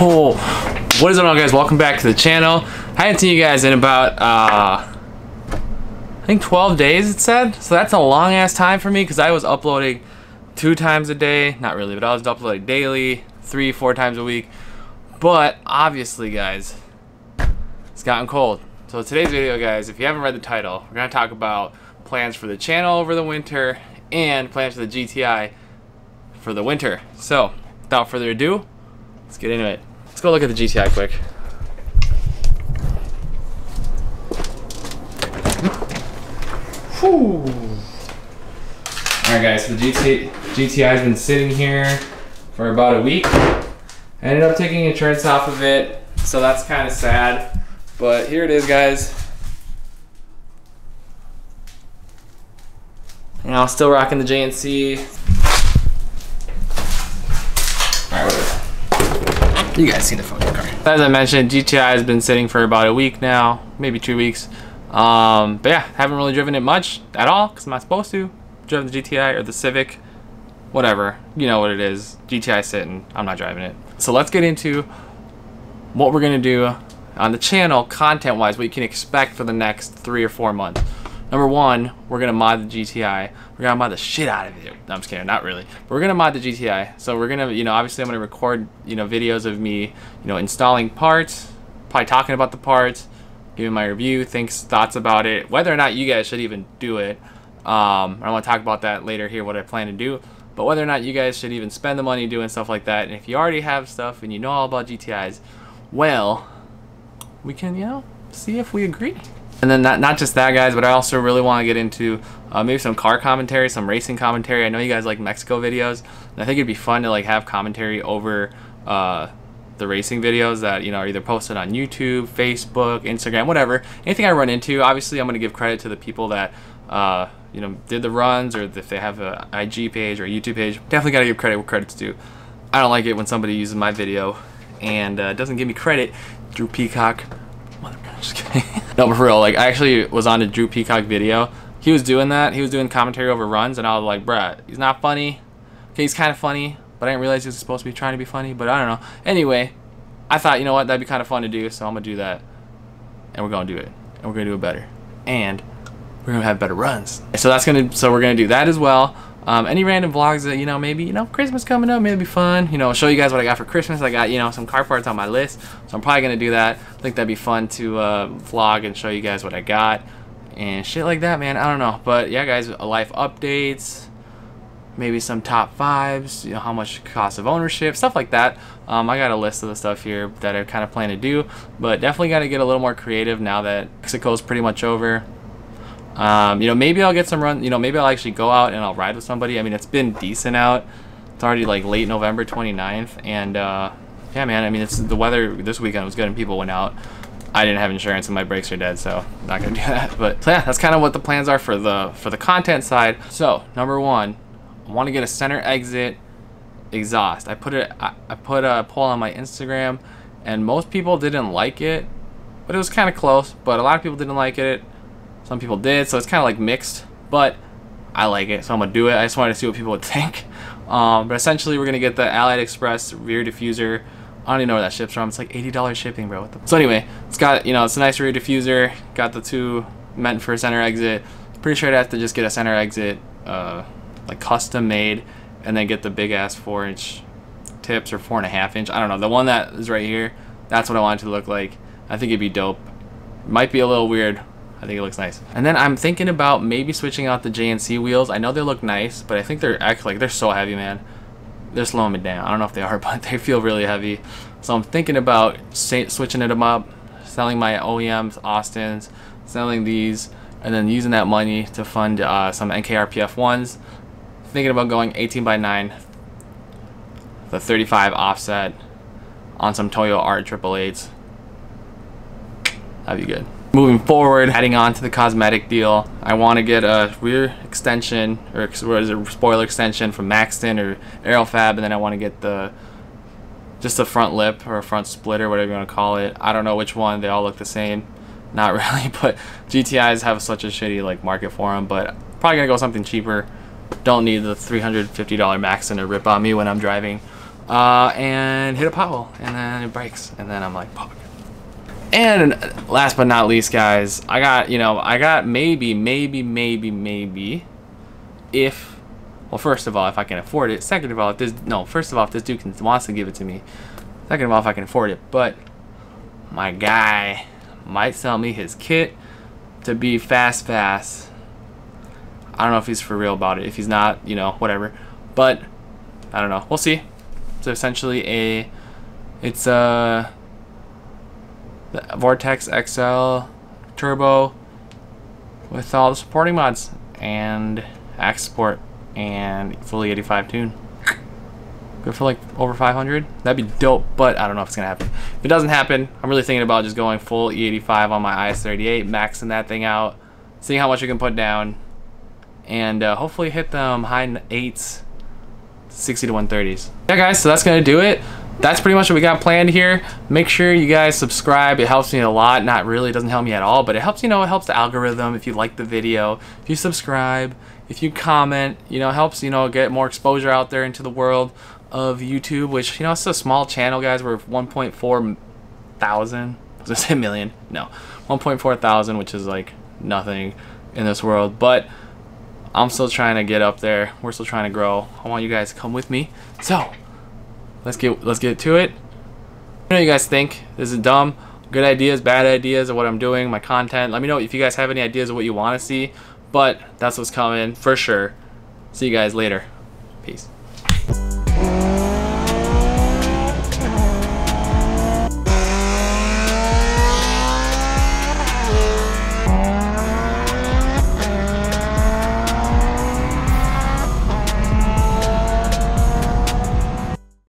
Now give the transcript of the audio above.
Yo, what is going on guys? Welcome back to the channel. I haven't seen you guys in about, uh, I think 12 days it said. So that's a long ass time for me because I was uploading two times a day. Not really, but I was uploading daily, three, four times a week. But obviously guys, it's gotten cold. So today's video guys, if you haven't read the title, we're going to talk about plans for the channel over the winter and plans for the GTI for the winter. So without further ado, let's get into it. Let's go look at the GTI quick. Whew. Alright guys, so the GT, GTI has been sitting here for about a week. I ended up taking insurance off of it, so that's kind of sad. But here it is guys. Know, still rocking the JNC. Alright, whatever. You guys see the fucking car. As I mentioned, GTI has been sitting for about a week now, maybe two weeks. Um, but yeah, haven't really driven it much at all because I'm not supposed to. Driven the GTI or the Civic, whatever. You know what it is. GTI sitting, I'm not driving it. So let's get into what we're gonna do on the channel content-wise, what you can expect for the next three or four months. Number one, we're gonna mod the GTI. We're gonna mod the shit out of it. No, I'm just kidding, not really. But we're gonna mod the GTI. So we're gonna, you know, obviously I'm gonna record, you know, videos of me, you know, installing parts, probably talking about the parts, giving my review, thinks, thoughts about it, whether or not you guys should even do it. Um, I want to talk about that later here, what I plan to do. But whether or not you guys should even spend the money doing stuff like that, and if you already have stuff and you know all about GTIs, well, we can, you know, see if we agree. And then not, not just that, guys, but I also really want to get into uh, maybe some car commentary, some racing commentary. I know you guys like Mexico videos, and I think it'd be fun to like have commentary over uh, the racing videos that you know are either posted on YouTube, Facebook, Instagram, whatever. Anything I run into, obviously, I'm going to give credit to the people that uh, you know did the runs, or if they have a IG page or a YouTube page. Definitely got to give credit where credit's due. I don't like it when somebody uses my video and uh, doesn't give me credit. Drew Peacock, just kidding. no, but for real, like I actually was on a Drew Peacock video. He was doing that. He was doing commentary over runs, and I was like, bruh, he's not funny. Okay, he's kind of funny, but I didn't realize he was supposed to be trying to be funny. But I don't know. Anyway, I thought, you know what, that'd be kind of fun to do, so I'm gonna do that, and we're gonna do it, and we're gonna do it better, and we're gonna have better runs. So that's gonna, so we're gonna do that as well. Um, any random vlogs that you know maybe you know Christmas coming up maybe be fun you know show you guys what I got for Christmas. I got you know some car parts on my list so I'm probably gonna do that. I think that'd be fun to uh, vlog and show you guys what I got and shit like that man. I don't know but yeah guys life updates maybe some top fives you know how much cost of ownership stuff like that. Um, I got a list of the stuff here that I kind of plan to do but definitely got to get a little more creative now that Mexico's pretty much over um, you know, maybe I'll get some run. You know, maybe I'll actually go out and I'll ride with somebody. I mean, it's been decent out. It's already like late November 29th, and uh, yeah, man. I mean, it's the weather this weekend was good and people went out. I didn't have insurance and my brakes are dead, so I'm not gonna do that. But yeah, that's kind of what the plans are for the for the content side. So number one, I want to get a center exit exhaust. I put it. I, I put a poll on my Instagram, and most people didn't like it, but it was kind of close. But a lot of people didn't like it. Some people did, so it's kind of like mixed, but I like it, so I'm gonna do it. I just wanted to see what people would think. Um, but essentially, we're gonna get the AliExpress rear diffuser. I don't even know where that ships from. It's like $80 shipping, bro. so anyway, it's got, you know, it's a nice rear diffuser. Got the two meant for center exit. Pretty sure I'd have to just get a center exit, uh, like custom made, and then get the big ass four inch tips or four and a half inch. I don't know. The one that is right here, that's what I want it to look like. I think it'd be dope. Might be a little weird I think it looks nice. And then I'm thinking about maybe switching out the JNC wheels. I know they look nice, but I think they're actually like they're so heavy, man. They're slowing me down. I don't know if they are, but they feel really heavy. So I'm thinking about switching them up, selling my OEMs, Austins, selling these, and then using that money to fund uh, some Enkei RPF1s. Thinking about going 18 by 9, the 35 offset on some Toyo R triple eights. That'd be good. Moving forward, heading on to the cosmetic deal, I want to get a rear extension, or what is it, spoiler extension from Maxton or Aerofab, and then I want to get the just a front lip or a front splitter, whatever you want to call it. I don't know which one. They all look the same. Not really, but GTIs have such a shitty like market for them. But probably gonna go something cheaper. Don't need the $350 Maxton to rip on me when I'm driving. uh, and hit a pothole, and then it breaks, and then I'm like, fuck. And last but not least, guys, I got you know I got maybe maybe maybe maybe if well first of all if I can afford it. Second of all if this no first of all if this dude can, wants to give it to me. Second of all if I can afford it. But my guy might sell me his kit to be fast fast. I don't know if he's for real about it. If he's not, you know, whatever. But I don't know. We'll see. It's essentially a it's a Vortex XL Turbo with all the supporting mods and export and full E85 tune. Good for like over 500. That'd be dope, but I don't know if it's gonna happen. If it doesn't happen, I'm really thinking about just going full E85 on my IS38, maxing that thing out, seeing how much you can put down, and uh, hopefully hit them high eights, 60 to 130s. Yeah, guys, so that's gonna do it. That's pretty much what we got planned here. Make sure you guys subscribe. It helps me a lot. Not really, it doesn't help me at all, but it helps, you know, it helps the algorithm if you like the video. If you subscribe, if you comment, you know, helps, you know, get more exposure out there into the world of YouTube, which, you know, it's a small channel, guys. We're 1.4 thousand. Was I say million? No. 1.4 thousand, which is like nothing in this world. But I'm still trying to get up there. We're still trying to grow. I want you guys to come with me. So, let's get let's get to it. What do you guys think? This is dumb. Good ideas, bad ideas of what I'm doing, my content. Let me know if you guys have any ideas of what you want to see. But that's what's coming for sure. See you guys later. Peace.